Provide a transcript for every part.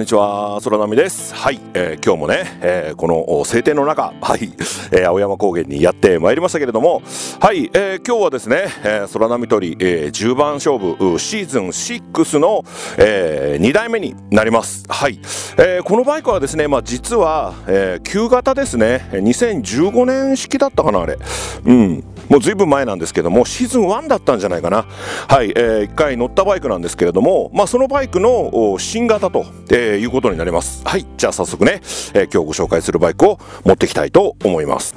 んにちは空波です。はい、えー、今日もね、えー、この晴天の中はい、えー、青山高原にやってまいりましたけれどもはい、えー、今日はですね、えー、空波取り、えー、10番勝負シーズン6の、えー、2代目になります。はい、えー、このバイクはですねまあ実は、えー、旧型ですね。2015年式だったかなあれ。うん。もうずいぶん前なんですけどもシーズン1だったんじゃないかな。はい、えー、1回乗ったバイクなんですけれどもまあそのバイクの新型と、えー、いうことになります。はいじゃあ早速ね、えー、今日ご紹介するバイクを持ってきたいと思います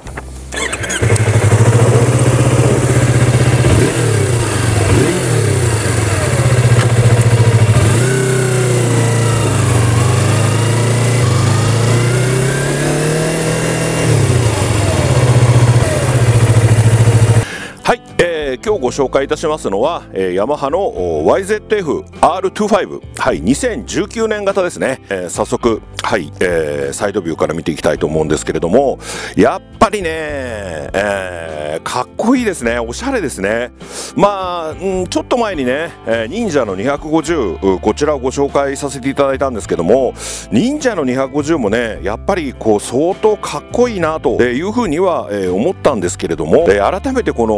はい、えー、今日ご紹介いたしますのは、えー、ヤマハの YZF-R25 はい2019年型ですね、えー、早速はい、えー、サイドビューから見ていきたいと思うんですけれどもやっぱりね、えー、かっこいいですね。おしゃれですね。まあ、うん、ちょっと前にね、えー、忍者の250こちらをご紹介させていただいたんですけども忍者の250もねやっぱりこう相当かっこいいなというふうには、えー、思ったんですけれども、え、改めてこの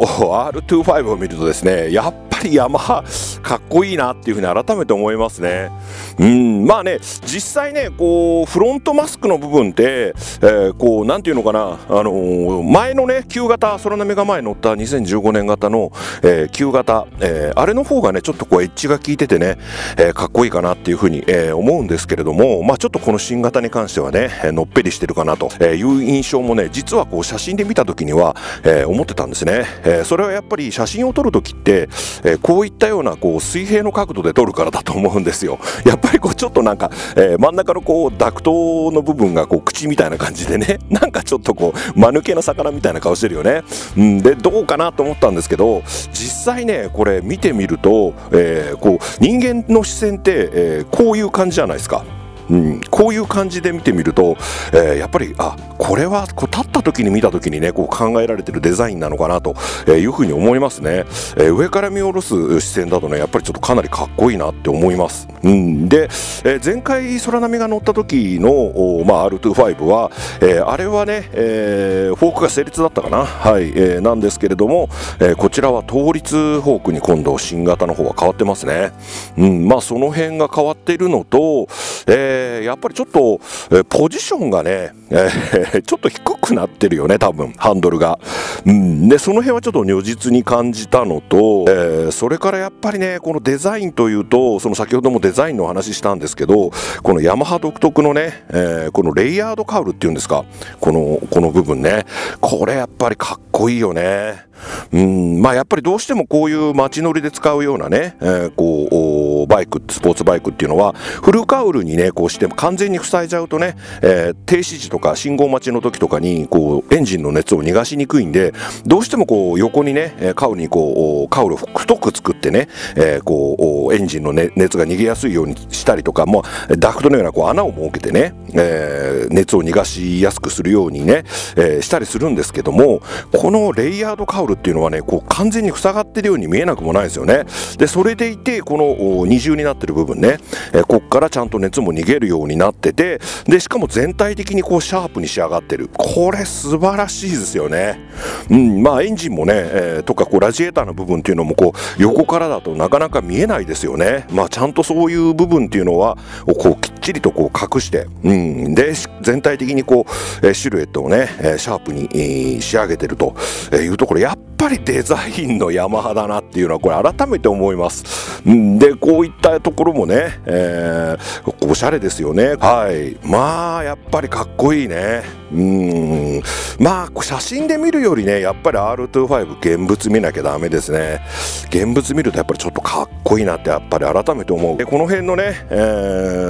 R25 を見るとですねやっぱ りヤマハかっこいいなっていうふうに改めて思いますね。うんまあね実際ねこうフロントマスクの部分って、えー、こうなんていうのかなあのー、前のね旧型空波が前に乗った2015年型の、えー、旧型、えー、あれの方がねちょっとこうエッジが効いててね、えー、かっこいいかなっていうふうに、えー、思うんですけれどもまあちょっとこの新型に関してはねのっぺりしてるかなという印象もね実はこう写真で見た時には、えー、思ってたんですね、えー、それはやっぱり写真を撮る時って、ー、こういったようなこう水平の角度で撮るからだと思うんですよ。やっぱりこうちょっとなんか、えー、真ん中のこうダクトの部分がこう口みたいな感じでね。なんかちょっとこう間抜けな魚みたいな顔してるよね、うん、でどうかなと思ったんですけど実際ねこれ見てみると、えー、こう人間の視線って、えー、こういう感じじゃないですか。うん、こういう感じで見てみると、えー、やっぱりあこれはこう立った時に見た時にねこう考えられてるデザインなのかなというふうに思いますね、えー、上から見下ろす視線だとねやっぱりちょっとかなりかっこいいなって思います、うん、で、えー、前回空波が乗った時の、まあ、R25 は、え、あれはね、え、フォークが成立だったかな。はい、え、なんですけれども、え、こちらは倒立フォークに今度新型の方は変わってますね。うん。まあその辺が変わっているのと、ええー、やっぱりちょっと、えー、ポジションがね、えー、ちょっと低くなってるよね、多分、ハンドルが。うん、で、その辺はちょっと如実に感じたのと、えそれからやっぱりね、このデザインというと、その先ほどもデザインの話したんですけど、このヤマハ独特のね、えこのレイヤードカウルっていうんですか、この、この部分ね、これやっぱりかっこいいよね。うん、まあやっぱりどうしてもこういう街乗りで使うようなね、えー、こう、バイク、スポーツバイクっていうのは、フルカウルにね、こうして完全に塞いじゃうとね、えー、停止時とか信号待ちの時とかに、こう、エンジンの熱を逃がしにくいんで、どうしてもこう、横にね、カウルにこう、カウルを太く作ってね、えー、こう、エンジンの、ね、熱が逃げやすいようにしたりとか、もダクトのようなこう穴を設けてね、え、熱を逃がしやすくするようにね、え、したりするんですけども、このレイヤードカウルっていうのはねこう完全に塞がってるように見えなくもないですよね。でそれでいてこの二重になってる部分ね、えこっからちゃんと熱も逃げるようになっててでしかも全体的にこうシャープに仕上がってる。これ素晴らしいですよね。うんまあエンジンもね、えー、とかこうラジエーターの部分っていうのもこう横からだとなかなか見えないですよねまあちゃんとそういう部分っていうのはこうきっちりとこう隠して、うん、で全体的にこうシルエットをねシャープに仕上げてるというところやっぱりデザインのヤマハだなっていうのはこれ改めて思います。でこういったところもね、えー、おしゃれですよね。はいまあやっぱりかっこいいね。うんまあ写真で見るよりねやっぱり R25 現物見なきゃダメですね。現物見るとやっぱりちょっとかっこいいなってやっぱり改めて思う。でこの辺のね、え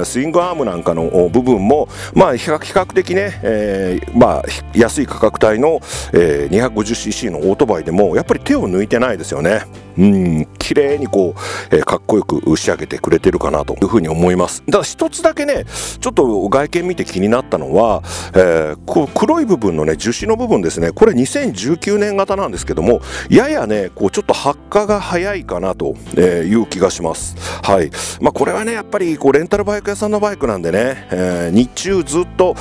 ー、スイングアームなんかの部分もまあ比較比較的ね、えー、まあ安い価格帯の、えー、250cc のオートバイでもやっぱり手を抜いてないですよね。うん綺麗にこう、えー、かっこよく仕上げてくれてるかなというふうに思います。だ一つだけねちょっと外見見て気になったのは、えー、こう黒い部分のね樹脂の部分ですね。これ2019年型なんですけどもややねこうちょっと発火が早いかなという気がします。はい。まあこれはねやっぱりこうレンタルバイク屋さんのバイクなんでね、えー、日中ずっと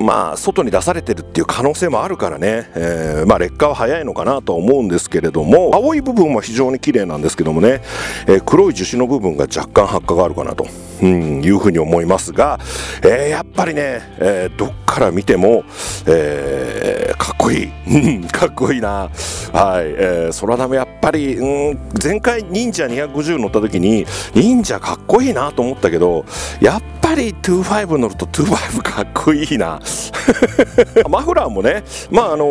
まあ外に出されてるっていう可能性もあるからね、えー、まあ劣化は早いのかなと思うんですけれども青い部分は非常に綺麗なんですけどもね、えー、黒い樹脂の部分が若干発火があるかなと、うん、いうふうに思いますが、えー、やっぱりね、え、どっから見ても、え、かっこいい、かっこいいな、はい、えー、空ダメやっぱり、うん、前回忍者200 150乗った時に忍者かっこいいなと思ったけどやっぱり25乗ると25かっこいいな。マフラーもねまああの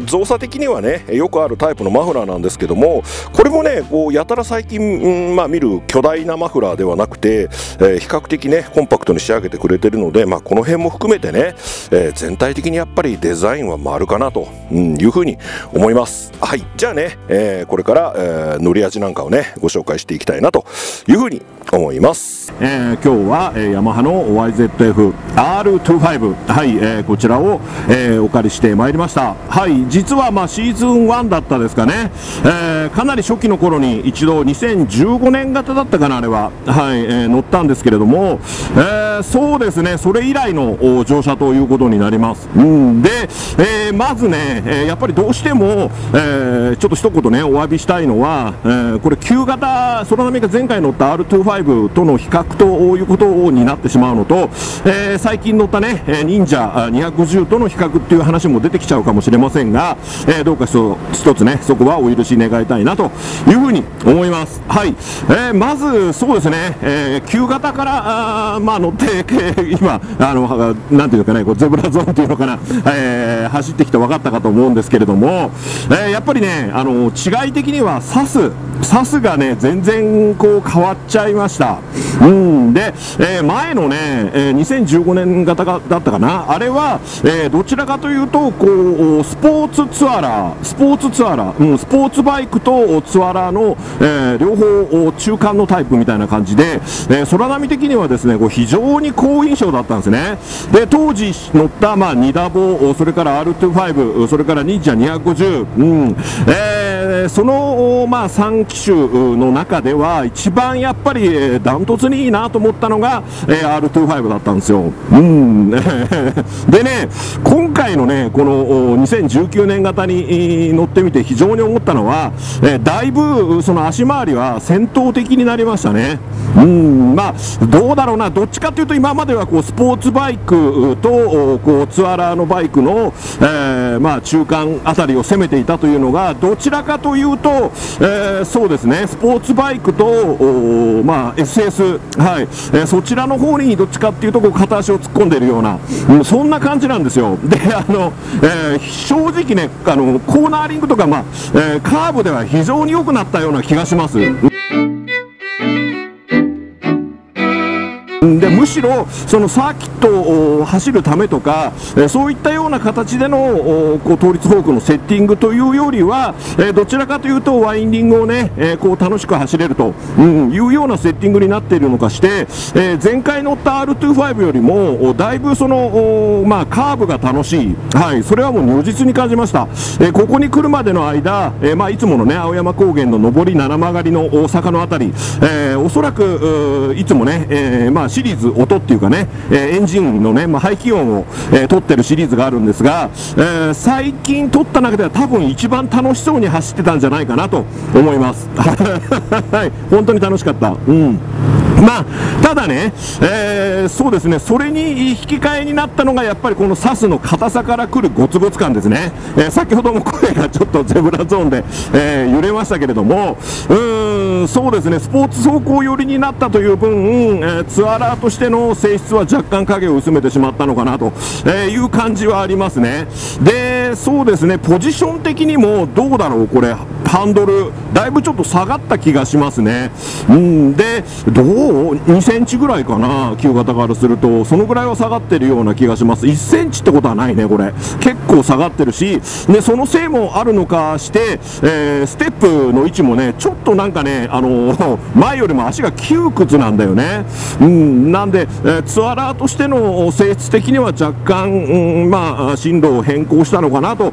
ー、造作的にはねよくあるタイプのマフラーなんですけどもこれもねこうやたら最近、まあ、見る巨大なマフラーではなくて、えー、比較的ねコンパクトに仕上げてくれてるので、まあ、この辺も含めてね、えー、全体的にやっぱりデザインは丸かなと、いうふうに思います。はいじゃあね、えこれから、え乗り味なんかをねご紹介していきたいなというふうに思います、え今日は、えヤマハの YZF-R25 はい、えー、こちらを、えー、お借りしてまいりました。はい実はまあシーズン1だったですかね、えー、かなり初期の頃に一度2015年型だったかなあれは。はい、えー、乗ったんですけれども、えー、そうですねそれ以来の乗車ということになります。うんで、えー、まずね、えー、やっぱりどうしても、えー、ちょっと一言ねお詫びしたいのは、えー、これ旧型空波が前回乗った R25 との比較ということになっててしまうのと、えー、最近乗ったね忍者250との比較っていう話も出てきちゃうかもしれませんが、えー、どうか一つねそこはお許し願いたいなというふうに思います。はい、えー、まずそうですね、えー、旧型からあまあ乗って 今あのなんていうかねこうゼブラゾーンっていうのかな、えー、走ってきて分かったかと思うんですけれども、えー、やっぱりねあの違い的にはサスサスがね全然こう変わっちゃいました。うん。で、えー、前のね、えー、2015年型がだったかな？あれは、えー、どちらかというとこうスポーツツアラースポーツツアラー、うん、スポーツバイクとツアラーの、えー、両方中間のタイプみたいな感じで、え、空波的にはですねこう非常に好印象だったんですね。で当時乗った、まあ、ニダボそれから R25 それから忍者250、うんえー、その、まあ、3機種の中では一番やっぱりダントツにいいなと思ったのが、えー、R25 だったんですよ。うん でね今回のねこの2019年型に乗ってみて非常に思ったのは、えー、だいぶその足回りは戦闘的になりましたね。うんまあどうだろうなどっちかというと今まではこうスポーツバイクとこうツアラーのバイクの、えー、まあ中間あたりを攻めていたというのがどちらかというと、えー、そうですね。スポーツバイクとまあ SS はい、えー、そちらの方にどっちかっていうとこう片足を突っ込んでいるような、うん、そんな感じなんですよ。であの、えー、正直ねあのコーナーリングとか、まあえ、カーブでは非常に良くなったような気がします。うんしろそのサーキットを走るためとか、えそういったような形でのこう倒立フォークのセッティングというよりは、えどちらかというとワインディングをね、えこう楽しく走れると、うん、いうようなセッティングになっているのかして、え前回乗った R25 よりもだいぶその、まあ、カーブが楽しい、はい、それはもう如実に感じました、えここに来るまでの間、えまあ、いつものね青山高原の上り七曲がりの大阪の辺り、えー、おそらくいつもね、えー、まあシリーズ音っていうかね、えエンジンのね、まあ、排気音を、え撮ってるシリーズがあるんですが、え最近撮った中では多分一番楽しそうに走ってたんじゃないかなと思います。はい。本当に楽しかった。うん。まあ、ただね、えー、そうですね、それに引き換えになったのが、やっぱりこのサスの硬さからくるゴツゴツ感ですね。えー、先ほども声がちょっとゼブラゾーンで、えー、揺れましたけれども、うそうですね、スポーツ走行寄りになったという分、えツアラーとしての性質は若干影を薄めてしまったのかなという感じはありますね。で、そうですね。ポジション的にもどうだろう？これハンドル。だいぶちょっと下がった気がしますね。うん。でどう？2センチぐらいかな？旧型からすると。そのぐらいは下がってるような気がします。1センチってことはないねこれ。結構下がってるし。でそのせいもあるのかして、えー、ステップの位置もねちょっとなんかねあのー、前よりも足が窮屈なんだよね。うん。なんで、えー、ツアラーとしての性質的には若干、うん、まあ進路を変更したのかなと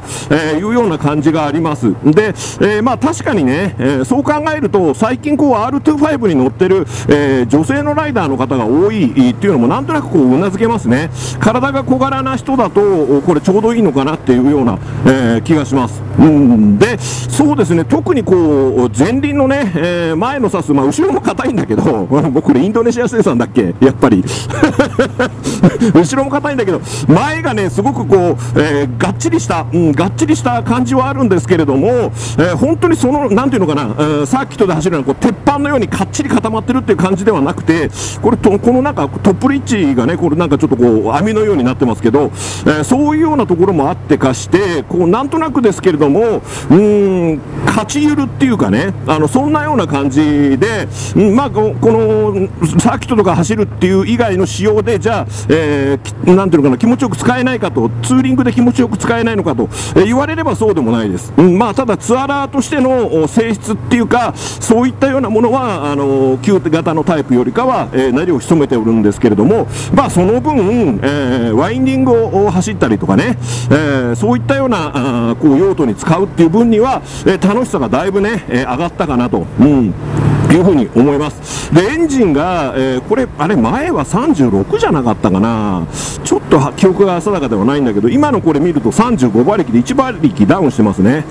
いうような感じがあります。で、えー、まあ確かにね、えー、そう考えると最近こう R25 に乗ってる、えー、女性のライダーの方が多いっていうのもなんとなくこううなずけますね。体が小柄な人だとこれちょうどいいのかなっていうような、えー、気がします。うんでそうですね。特にこう前輪のね、えー、前のサス、まあ、後ろも硬いんだけど 僕これインドネシア生産だっけ？やっぱり。後ろも硬いんだけど前がねすごくこう、えー、がっちりした、うん、がっちりした感じはあるんですけれども、えー、本当にそのなんていうのかな、えー、サーキットで走るのはこう鉄板のようにかっちり固まってるっていう感じではなくてこれとこのなんかトップリッチがねこれなんかちょっとこう網のようになってますけど、えー、そういうようなところもあってかしてこうなんとなくですけれどもうん勝ちゆるっていうかねあのそんなような感じで、うん、まあこのサーキットとか走るっていう以外の仕様でじゃあ、えー、なんていうのかな気持ちよく使えないかとツーリングで気持ちよく使えないのかと、え、言われればそうでもないです、うん、まあただツアラーとしての性質っていうかそういったようなものはあの旧型のタイプよりかは、えー、何を潜めておるんですけれどもまあその分、えー、ワインディングを走ったりとかね、えー、そういったようなあこう用途に使うっていう分には、え、楽しさがだいぶね、え、上がったかなと。うんいうふうに思います。でエンジンが、えー、これあれ前は36じゃなかったかな。ちょっと記憶が定かではないんだけど今のこれ見ると35馬力で1馬力ダウンしてますね、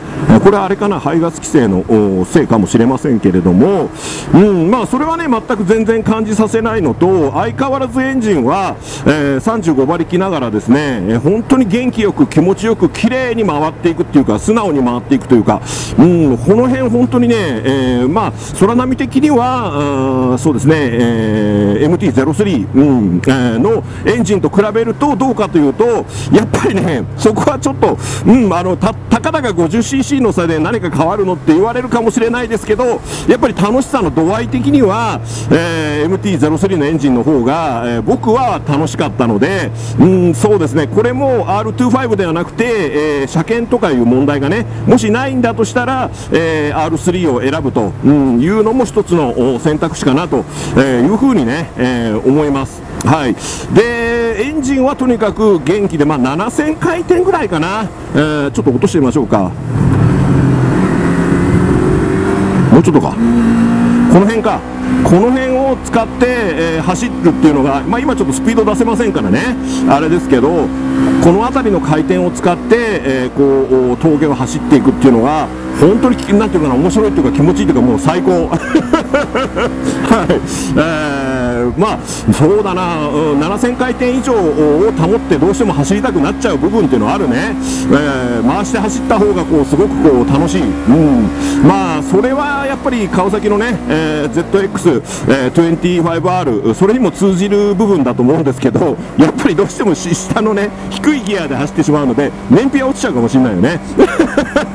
これはあれかな排ガス規制のせいかもしれませんけれども、うんまあ、それはね全く全然感じさせないのと相変わらずエンジンは、えー、35馬力ながらですね、えー、本当に元気よく気持ちよく綺麗に回っていくっていうか素直に回っていくというか、うん、この辺本当にね、えー、まあ空波的的には、そうですね、えー、MT-03、うんえー、のエンジンと比べるとどうかというと、やっぱりね、そこはちょっと、うん、あのたたかだか 50cc の差で何か変わるのって言われるかもしれないですけど、やっぱり楽しさの度合い的には、えー、MT-03 のエンジンの方が、えー、僕は楽しかったので、うん、そうですね、これも R25 ではなくて、えー、車検とかいう問題がね、もしないんだとしたら、えー、R3 を選ぶと、うん、いうのも一つつの選択肢かなというふうにね、えー、思います。はい、でエンジンはとにかく元気で、まあ、7000回転ぐらいかな、えー、ちょっと落としてみましょうか。もうちょっとか。この辺か。この辺を使って、えー、走るっていうのが、まあ、今ちょっとスピード出せませんからね。あれですけどこの辺りの回転を使って、えー、こう峠を走っていくっていうのが本当になんていうかな面白いというか気持ちいいというかもう最高。はい、えー、まあそうだな、うん、7000回転以上を保ってどうしても走りたくなっちゃう部分っていうのはあるね、えー、回して走った方がこうすごくこう楽しい、うん、まあそれはやっぱり川崎のね、えー、ZX25R それにも通じる部分だと思うんですけどやっぱりどうしても下のね低いギアで走ってしまうので燃費は落ちちゃうかもしれないよね。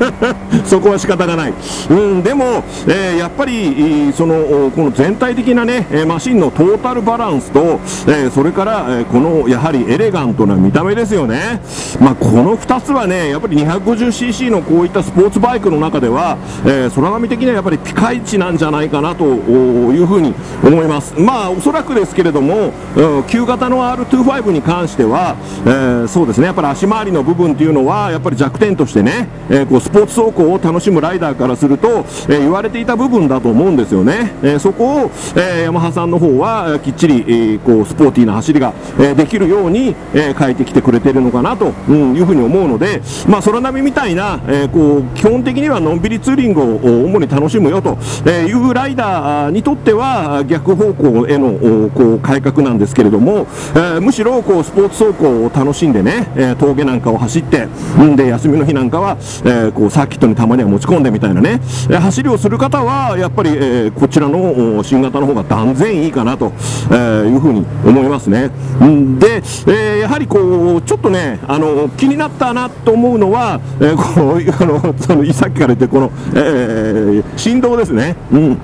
そこは仕方がない、うん、でも、えー、やっぱりそのこの全体的なねマシンのトータルバランスと、えー、それから、えー、このやはりエレガントな見た目ですよね、まあ、この2つはねやっぱり 250cc のこういったスポーツバイクの中では、え空波的にはやっぱりピカイチなんじゃないかなというふうに思います。まあおそらくですけれども、うん、旧型の R25 に関しては、えそうですねやっぱり足回りの部分っていうのはやっぱり弱点としてね、えこうスポーツ走行を楽しむライダーからすると、えー、言われていた部分だと思うんですよね、えー、そこを、えー、ヤマハさんの方はきっちり、えー、こうスポーティーな走りが、えー、できるように、えー、変えてきてくれてるのかなと、うん、いうふうに思うので、まあ、空波みたいな、えー、こう基本的にはのんびりツーリングを主に楽しむよというライダーにとっては逆方向へのこう改革なんですけれども、えー、むしろこうスポーツ走行を楽しんでね、えー、峠なんかを走って、んで休みの日なんかは、えー、こうサーキットにたまには持ち込んでみたいなね、え走りをする方はやっぱり、えー、こちらの新型の方が断然いいかなとえーいうふうに思いますね。うんで、えーやはりこうちょっとねあの気になったなと思うのは、えーこうあのそのさっきから言ってこの、えー振動ですね。うん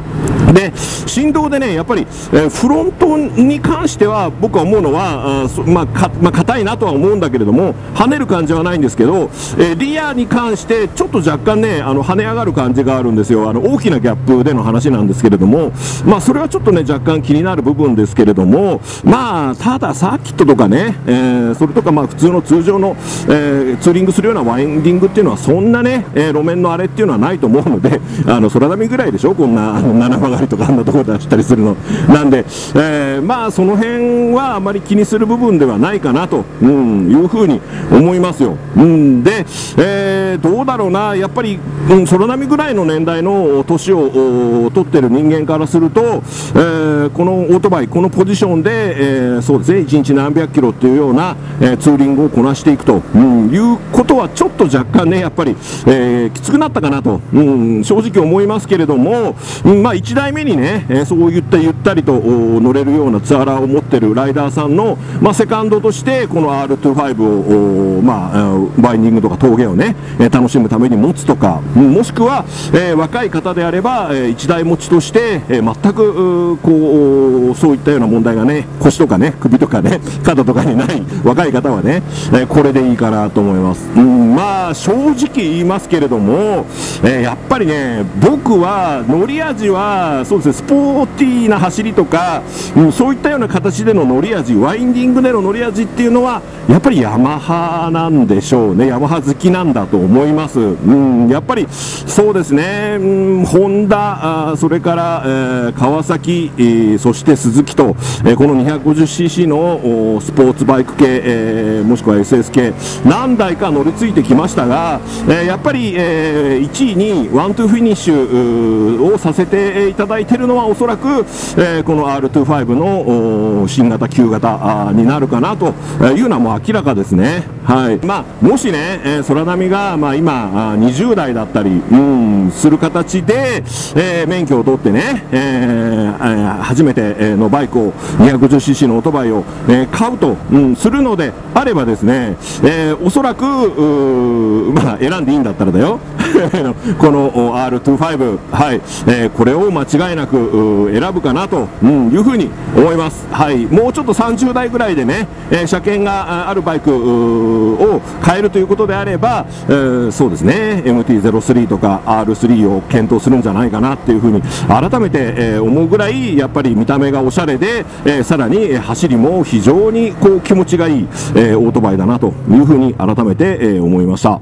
で振動でね、やっぱり、えーフロントに関しては、僕は思うのは、あーそまあかまあ、硬いなとは思うんだけれども、跳ねる感じはないんですけど、えーリアに関して、ちょっと若干ね、あの跳ね上がる感じがあるんですよ、あの大きなギャップでの話なんですけれども、まあ、それはちょっとね、若干気になる部分ですけれども、まあ、ただ、サーキットとかね、えーそれとか、まあ、普通の通常の、えーツーリングするようなワインディングっていうのは、そんなね、えー路面のあれっていうのはないと思うので、あの空波ぐらいでしょ、こんなあの七曲がりとかあんなところで走ったりするの。なんで、えーまあ、その辺はあまり気にする部分ではないかなと、うん、いうふうに思いますよ。うん、で、えーどうだろうな、やっぱり、うん、空波ぐらいの年代の年をお取ってる人間からすると、えーこのオートバイ、このポジションで、えーそうですね、1日何百キロっていうような、えーツーリングをこなしていくと、うん、いうことはちょっと若干ね、やっぱり、えーきつくなったかなと、うん、正直思いますけれども、うんまあ、1台目にね、えーそういったゆったりと乗れるようなツアラーを持ってるライダーさんの、まあ、セカンドとして、この R25 を、まあ、バインディングとか峠をね、楽しむために持つとか、うんもしくは、えー若い方であれば、え1台持ちとして、え全くうーこうそういったような問題がね、腰とかね、首とかね、肩とかにない若い方はね、えーこれでいいかなと思います。うん、まあ、正直言いますけれども、えーやっぱりね、僕は乗り味は、そうですね、スポーティーな走りとか、うん、そういったような形での乗り味、ワインディングでの乗り味っていうのは、やっぱりヤマハなんでしょうね、ヤマハ好きなんだと思います。うん、やっぱりそうですね、うん、ホンダ、あそれから、えー川崎、えーそしてスズキと、えーこの 250cc のおスポーツバイク系、えーもしくは SS 系、何台か乗り継いできましたが、えーやっぱり、えー1位にワンツーフィニッシュをさせていただいているのはおそらく、えーこの R25 の新型、旧型になるかなというのはもう明らかですね。はいまあ、もしね、えー空波が、まあ、今20代だったり、うん、する形で、えー免許を取ってね、ええー初めてえーのバイクを 250cc のオートバイを、えー買うと、うん、するのであればですね、えーおそらくうーまあ、選んでいいんだったらだよ。このお R25、はいえーこれを間違いなくうー選ぶかなと、うん、いうふうに思います、はい、もうちょっと30代ぐらいでね、えー車検がああるバイクうーを買えるということであれば、えーそうですね MT-03 とか R3 を検討するんじゃないかなっていうふうに改めて、えー思うぐらいやっぱり見た目がおしゃれで、えーさらに走りも非常にこう気持ちがいい、えーオートバイだなというふうに改めて、えー思いました。